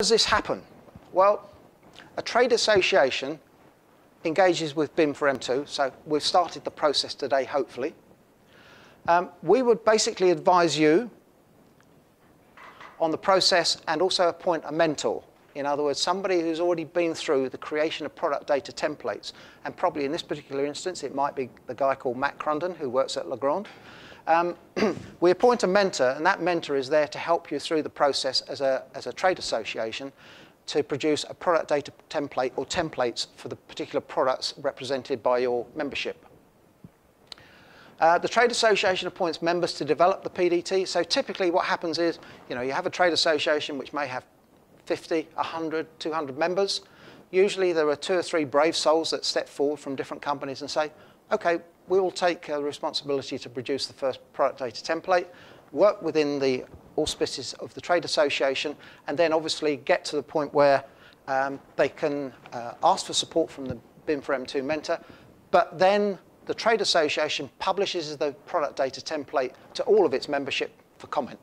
does this happen? Well, a trade association engages with BIM for M2, so we've started the process today, hopefully. Um, we would basically advise you on the process and also appoint a mentor. In other words, somebody who's already been through the creation of product data templates. And probably in this particular instance, it might be the guy called Matt Crunden, who works at Legrand. Um, we appoint a mentor, and that mentor is there to help you through the process as a, as a trade association to produce a product data template or templates for the particular products represented by your membership. Uh, the trade association appoints members to develop the PDT. So typically what happens is, you know, you have a trade association which may have 50, 100, 200 members. Usually there are two or three brave souls that step forward from different companies and say, okay, we will take uh, responsibility to produce the first product data template, work within the auspices of the trade association, and then obviously get to the point where um, they can uh, ask for support from the BIM for M2 mentor, but then the trade association publishes the product data template to all of its membership for comment.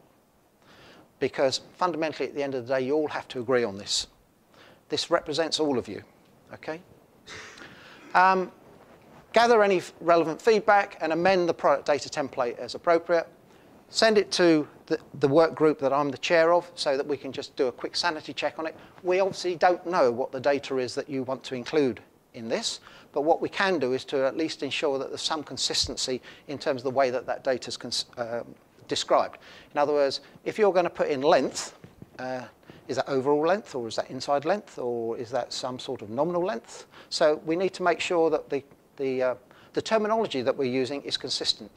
Because fundamentally, at the end of the day, you all have to agree on this. This represents all of you, okay? Um, gather any relevant feedback and amend the product data template as appropriate. Send it to the, the, work group that I'm the chair of so that we can just do a quick sanity check on it. We obviously don't know what the data is that you want to include in this, but what we can do is to at least ensure that there's some consistency in terms of the way that that data is uh, described. In other words, if you're going to put in length, uh, is that overall length or is that inside length or is that some sort of nominal length? So we need to make sure that the, the, uh, the terminology that we're using is consistent.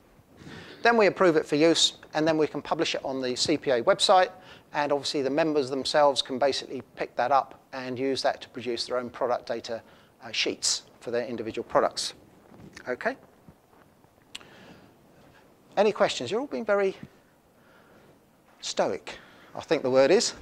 Then we approve it for use, and then we can publish it on the CPA website, and obviously the members themselves can basically pick that up and use that to produce their own product data uh, sheets for their individual products. Okay? Any questions? You're all being very stoic, I think the word is.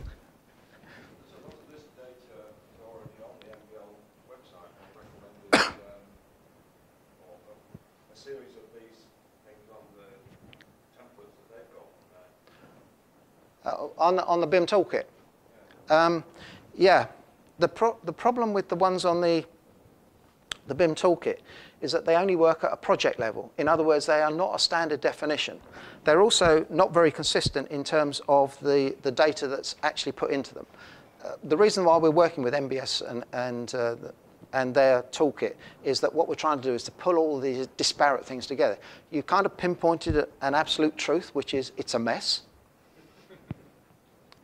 Uh, on, on the BIM toolkit. Um, yeah, the, pro the problem with the ones on the, the BIM toolkit is that they only work at a project level. In other words, they are not a standard definition. They're also not very consistent in terms of the, the data that's actually put into them. Uh, the reason why we're working with NBS and, and, uh, and their toolkit is that what we're trying to do is to pull all these disparate things together. You kind of pinpointed an absolute truth, which is it's a mess.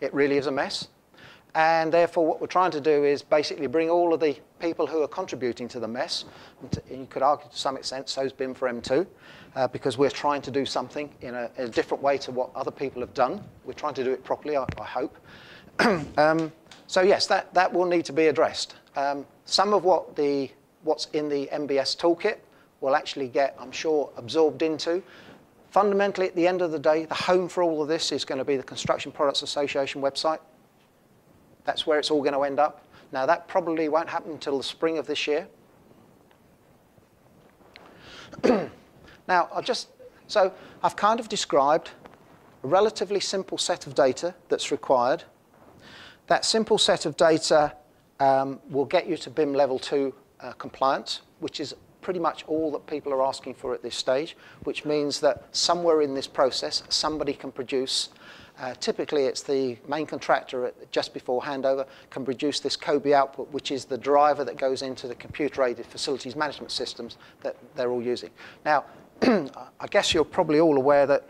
It really is a mess. And therefore, what we're trying to do is basically bring all of the people who are contributing to the mess, and, you could argue to some extent so's BIM for M2, uh, because we're trying to do something in a, a, different way to what other people have done. We're trying to do it properly, I, I hope. um, so yes, that, that will need to be addressed. Um, some of what the, what's in the NBS toolkit will actually get, I'm sure, absorbed into Fundamentally, at the end of the day, the home for all of this is going to be the Construction Products Association website. That's where it's all going to end up. Now, that probably won't happen until the spring of this year. now, I'll just, so I've kind of described a relatively simple set of data that's required. That simple set of data um, will get you to BIM level 2 uh, compliance, which is pretty much all that people are asking for at this stage, which means that somewhere in this process, somebody can produce uh, typically, it's the main contractor at, just before handover can produce this COBie output, which is the driver that goes into the computer-aided facilities management systems that they're all using. Now, I guess you're probably all aware that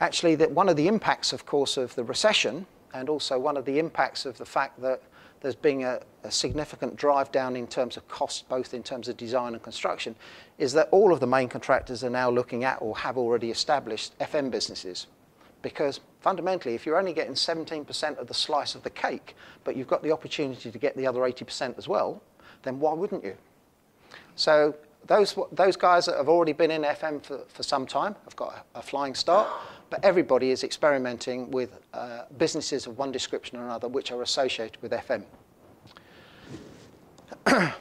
actually that one of the impacts, of course, of the recession and also one of the impacts of the fact that there's been a, a, significant drive down in terms of cost, both in terms of design and construction, is that all of the main contractors are now looking at or have already established FM businesses. Because fundamentally, if you're only getting 17% of the slice of the cake, but you've got the opportunity to get the other 80% as well, then why wouldn't you? So those, those guys that have already been in FM for, for some time have got a, a flying start but everybody is experimenting with uh, businesses of one description or another which are associated with FM.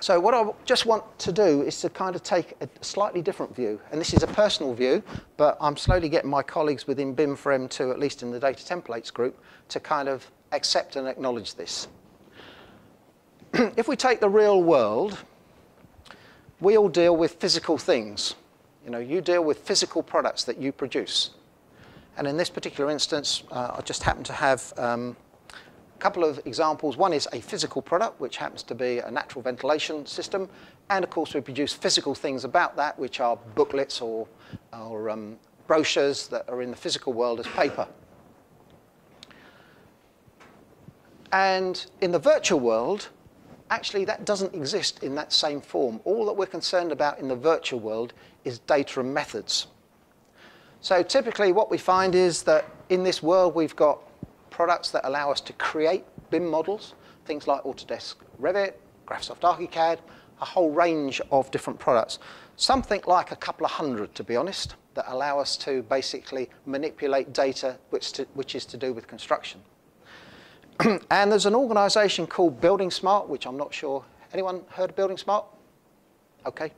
so what I just want to do is to kind of take a slightly different view, and this is a personal view, but I'm slowly getting my colleagues within BIM for M2, at least in the data templates group, to kind of accept and acknowledge this. if we take the real world, we all deal with physical things. You know, you deal with physical products that you produce. And in this particular instance, uh, I just happen to have um, a couple of examples. One is a physical product, which happens to be a natural ventilation system. And of course, we produce physical things about that, which are booklets or, or um, brochures that are in the physical world as paper. And in the virtual world, actually that doesn't exist in that same form. All that we're concerned about in the virtual world is data and methods. So typically what we find is that in this world we've got products that allow us to create BIM models, things like Autodesk Revit, Graphisoft ArchiCAD, a whole range of different products. Something like a couple of hundred, to be honest, that allow us to basically manipulate data which, to, which is to do with construction. and there's an organization called Building Smart, which I'm not sure, anyone heard of Building Smart? Okay.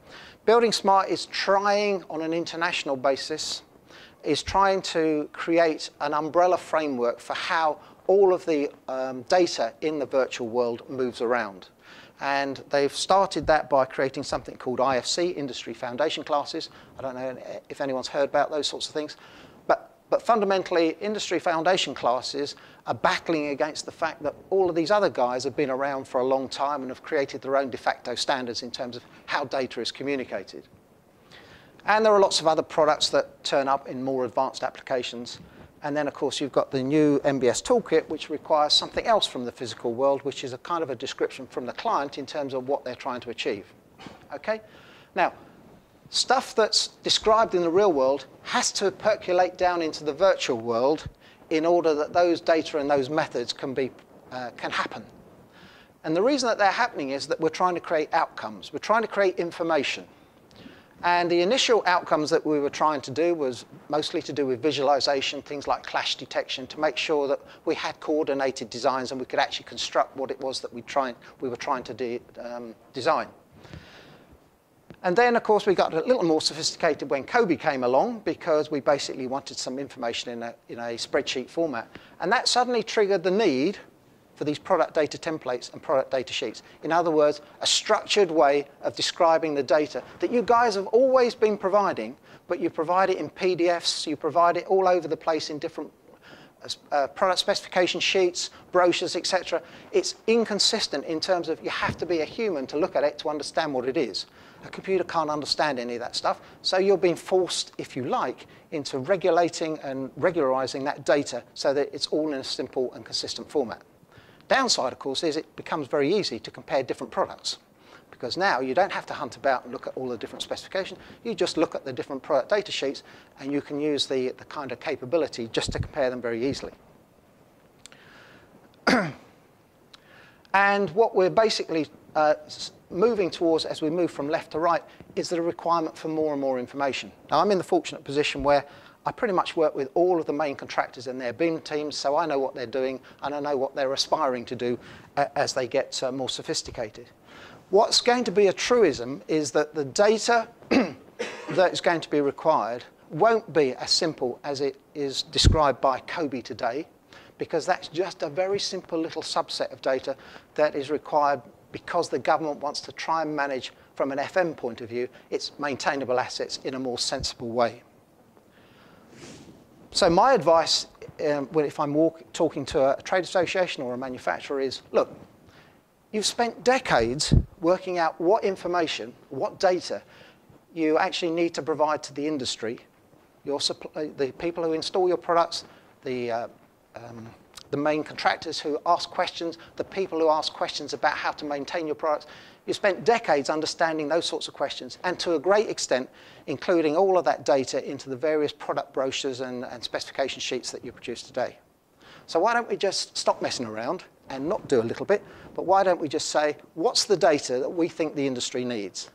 Building Smart is trying on an international basis, is trying to create an umbrella framework for how all of the um, data in the virtual world moves around. And they've started that by creating something called IFC, Industry Foundation Classes. I don't know if anyone's heard about those sorts of things. But, but fundamentally, industry foundation classes are battling against the fact that all of these other guys have been around for a long time and have created their own de facto standards in terms of how data is communicated. And there are lots of other products that turn up in more advanced applications. And then, of course, you've got the new NBS toolkit, which requires something else from the physical world, which is a kind of a description from the client in terms of what they're trying to achieve. Okay? Now, stuff that's described in the real world has to percolate down into the virtual world in order that those data and those methods can, be, uh, can happen. And the reason that they're happening is that we're trying to create outcomes. We're trying to create information. And the initial outcomes that we were trying to do was mostly to do with visualization, things like clash detection, to make sure that we had coordinated designs and we could actually construct what it was that we, try, we were trying to de, um, design. And then, of course, we got a little more sophisticated when COBie came along because we basically wanted some information in a, in a spreadsheet format. And that suddenly triggered the need for these product data templates and product data sheets. In other words, a structured way of describing the data that you guys have always been providing, but you provide it in PDFs, you provide it all over the place in different uh, product specification sheets, brochures, etc. It's inconsistent in terms of you have to be a human to look at it to understand what it is. A computer can't understand any of that stuff, so you're being forced, if you like, into regulating and regularizing that data so that it's all in a simple and consistent format. Downside, of course, is it becomes very easy to compare different products because now you don't have to hunt about and look at all the different specifications. You just look at the different product data sheets and you can use the, the kind of capability just to compare them very easily. and what we're basically uh, moving towards as we move from left to right is the requirement for more and more information. Now, I'm in the fortunate position where I pretty much work with all of the main contractors and their BIM teams, so I know what they're doing and I know what they're aspiring to do uh, as they get uh, more sophisticated. What's going to be a truism is that the data that is going to be required won't be as simple as it is described by COBie today, because that's just a very simple little subset of data that is required because the government wants to try and manage, from an FM point of view, its maintainable assets in a more sensible way. So my advice, um, if I'm walk, talking to a trade association or a manufacturer is, look, you've spent decades working out what information, what data you actually need to provide to the industry, your the people who install your products, the, uh, um, the main contractors who ask questions, the people who ask questions about how to maintain your products. You spent decades understanding those sorts of questions, and to a great extent, including all of that data into the various product brochures and, and specification sheets that you produce today. So why don't we just stop messing around and not do a little bit, but why don't we just say, what's the data that we think the industry needs?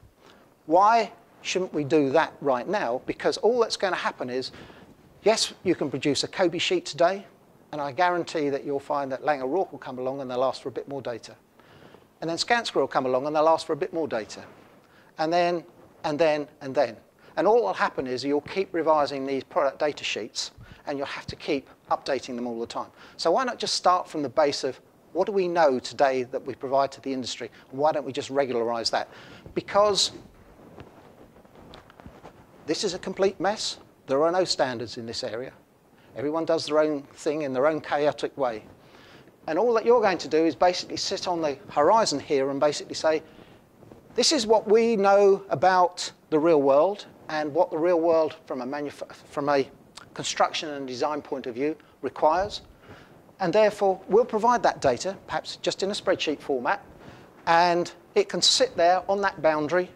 Why shouldn't we do that right now? Because all that's going to happen is, yes, you can produce a COBie sheet today, and I guarantee that you'll find that O'Rourke will come along and they'll ask for a bit more data. And then Skanska will come along and they'll ask for a bit more data. And then, and then, and then. And all that will happen is you'll keep revising these product data sheets and you'll have to keep updating them all the time. So why not just start from the base of what do we know today that we provide to the industry? Why don't we just regularize that? Because this is a complete mess. There are no standards in this area. Everyone does their own thing in their own chaotic way. And all that you're going to do is basically sit on the horizon here and basically say, this is what we know about the real world and what the real world from a, from a construction and design point of view requires. And therefore, we'll provide that data, perhaps just in a spreadsheet format, and it can sit there on that boundary,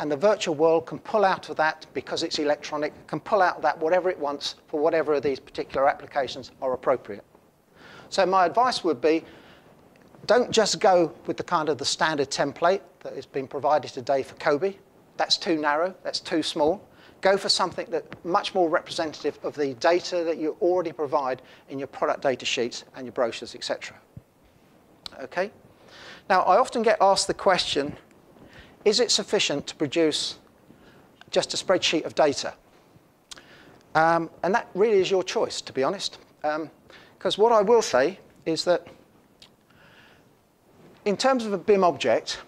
and the virtual world can pull out of that, because it's electronic, can pull out of that whatever it wants for whatever of these particular applications are appropriate. So my advice would be, don't just go with the kind of the standard template that has been provided today for COBie. That's too narrow, that's too small. Go for something that's much more representative of the data that you already provide in your product data sheets and your brochures, etc. Okay? Now, I often get asked the question, is it sufficient to produce just a spreadsheet of data? Um, and that really is your choice, to be honest. Because um, what I will say is that in terms of a BIM object,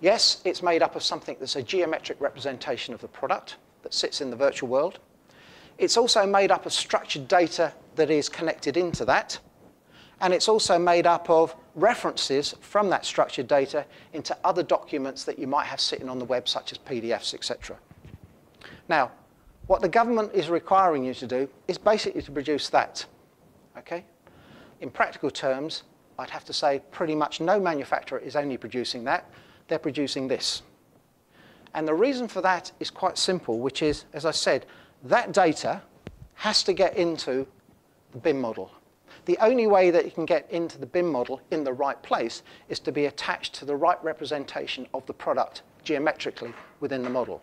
yes, it's made up of something that's a geometric representation of the product that sits in the virtual world. It's also made up of structured data that is connected into that. And it's also made up of references from that structured data into other documents that you might have sitting on the web, such as PDFs, etc. Now, what the government is requiring you to do is basically to produce that. Okay? In practical terms, I'd have to say pretty much no manufacturer is only producing that. They're producing this. And the reason for that is quite simple, which is, as I said, that data has to get into the BIM model. The only way that you can get into the BIM model in the right place is to be attached to the right representation of the product geometrically within the model.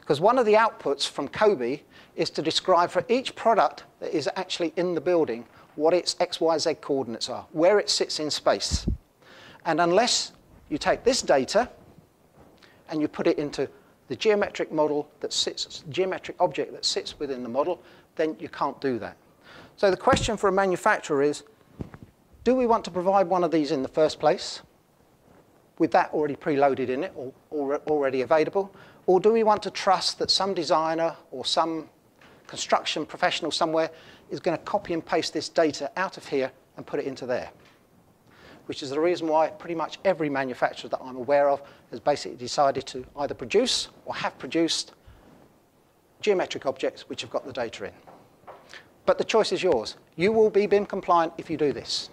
Because one of the outputs from COBie is to describe for each product that is actually in the building what its XYZ coordinates are, where it sits in space. And unless you take this data and you put it into the geometric model that sits, geometric object that sits within the model, then you can't do that. So the question for a manufacturer is, do we want to provide one of these in the first place, with that already preloaded in it or, or already available, or do we want to trust that some designer or some construction professional somewhere is going to copy and paste this data out of here and put it into there. Which is the reason why pretty much every manufacturer that I'm aware of has basically decided to either produce or have produced geometric objects which have got the data in. But the choice is yours. You will be BIM compliant if you do this.